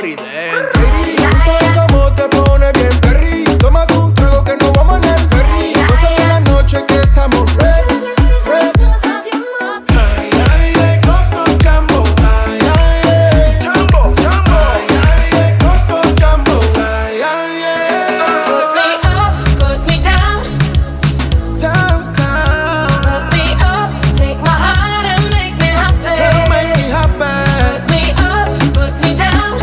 Florida